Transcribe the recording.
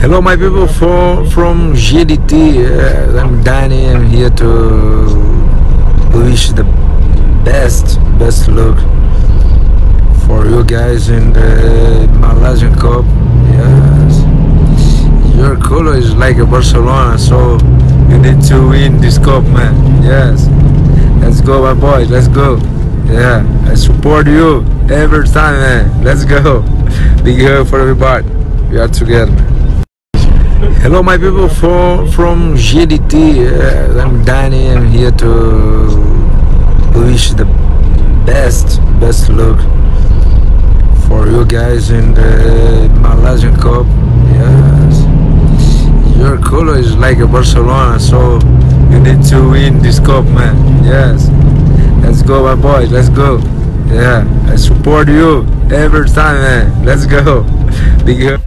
Hello, my people from from JDT. Uh, I'm Dani. I'm here to wish the best best luck for you guys in the Malaysian Cup. Yes, your color is like a Barcelona, so you need to win this cup, man. Yes, let's go, my boys. Let's go. Yeah, I support you every time, man. Let's go. Big hug for everybody. We are together. Hello, my people from from JDT. Uh, I'm Dani. I'm here to wish the best best luck for you guys in the Malaysian Cup. Yes, your color is like a Barcelona, so you need to win this cup, man. Yes, let's go, my boys. Let's go. Yeah, I support you every time, man. Let's go. Big hug.